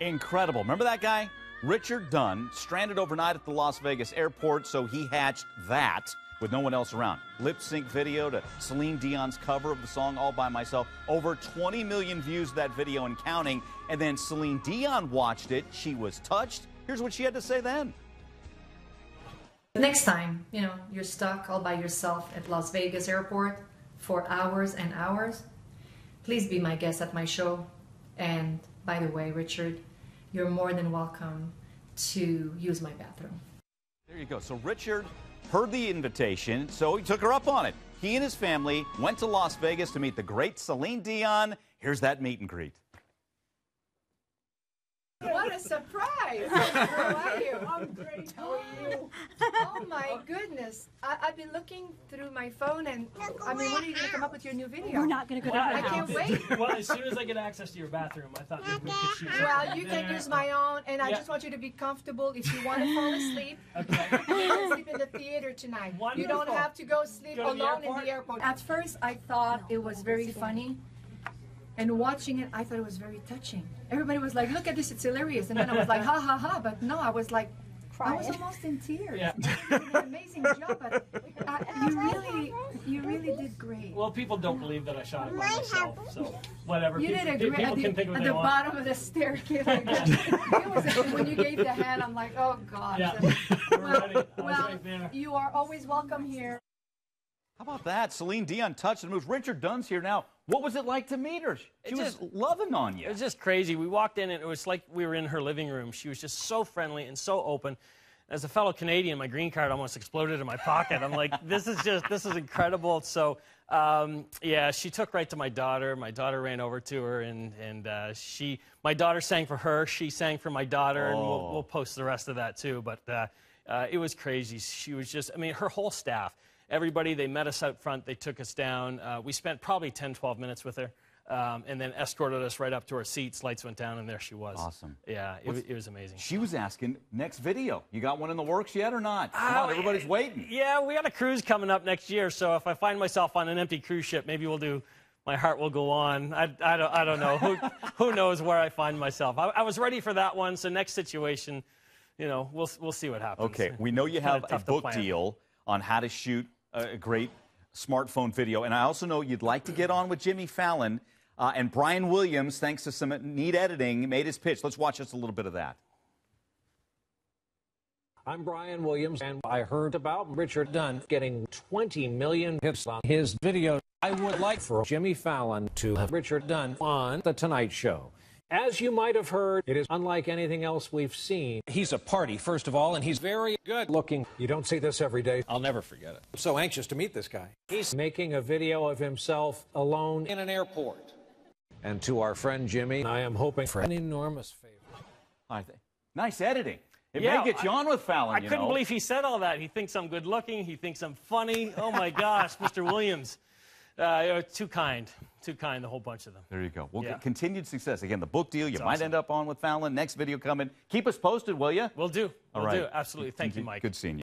Incredible. Remember that guy? Richard Dunn, stranded overnight at the Las Vegas airport, so he hatched that with no one else around. Lip sync video to Celine Dion's cover of the song All By Myself. Over 20 million views of that video and counting. And then Celine Dion watched it. She was touched. Here's what she had to say then. Next time, you know, you're stuck all by yourself at Las Vegas airport for hours and hours, please be my guest at my show. And by the way, Richard, you're more than welcome to use my bathroom. There you go. So Richard heard the invitation, so he took her up on it. He and his family went to Las Vegas to meet the great Celine Dion. Here's that meet and greet. What a surprise! How are you? I'm great. How are you? Oh my oh. goodness! I, I've been looking through my phone, and I mean, when are you going to come up with your new video? We're not going to go Well, her I can't wait. well, as soon as I get access to your bathroom, I thought maybe we could shoot. Well, you can there. use my own, and I Yeah. just want you to be comfortable. If you want to fall asleep, Okay. you can sleep in the theater tonight. You don't have to go sleep Go to the alone in the airport. At first, I thought it was very funny. And watching it, I thought it was very touching. Everybody was like, "Look at this, it's hilarious," and then I was like, "Ha ha ha!" But no, I was like, Crying. I was almost in tears. Yeah. You did an amazing job, but uh, you really, you really did great. Well, people don't believe that I shot it by myself, so whatever. You people, did a great people at the, can think at the bottom of the staircase. Like that. was when you gave the hand, I'm like, oh god. Yeah, we're Well, ready. I was well, right you are always welcome here. How about that? Celine Dion touched and moves. Richard Dunn's here now. What was it like to meet her? She It was just- loving on you. It was just crazy. We walked in and it was like we were in her living room. She was just so friendly and so open. As a fellow Canadian, my green card almost exploded in my pocket. I'm like, this is just, this is incredible. So, um, yeah, she took right to my daughter. My daughter ran over to her and, and uh, she, my daughter sang for her. She sang for my daughter, and we'll, Oh. we'll post the rest of that too. But uh, uh, it was crazy. She was just, I mean, her whole staff, everybody, they met us out front. They took us down. Uh, we spent probably 10, 12 minutes with her. Um, and then escorted us right up to our seats. Lights went down, and there she was. Awesome. Yeah, it, it was amazing. She was asking, next video. You got one in the works yet or not? Come Oh, on, everybody's waiting. Yeah, we got a cruise coming up next year, so if I find myself on an empty cruise ship, maybe we'll do My Heart Will Go On. I, I, don't, I don't know. who, who knows where I find myself? I, I was ready for that one, so next situation, you know, we'll, we'll see what happens. Okay, we know you have a book plan. deal on how to shoot a great smartphone video, and I also know you'd like to get on with Jimmy Fallon. Uh, and Brian Williams, thanks to some neat editing, made his pitch. Let's watch just a little bit of that. I'm Brian Williams, and I heard about Richard Dunn getting 20 million hits on his video. I would like for Jimmy Fallon to have Richard Dunn on The Tonight Show. As you might have heard, it is unlike anything else we've seen. He's a party, first of all, and he's very good. Looking, you don't see this every day. I'll never forget it. I'm so anxious to meet this guy. He's making a video of himself alone. In an airport. And to our friend Jimmy, I am hoping for an enormous favor. I think. Nice editing. It Yeah, may get you I- on with Fallon. I you couldn't know. believe he said all that. He thinks I'm good looking. He thinks I'm funny. Oh my gosh, Mr. Williams. Uh, too kind. Too kind, the whole bunch of them. There you go. Well, Yeah. continued success. Again, the book deal. You It's might awesome. end up on with Fallon. Next video coming. Keep us posted, will you? We'll do. All We'll right. do. Absolutely. Thank you, Mike. Good seeing you.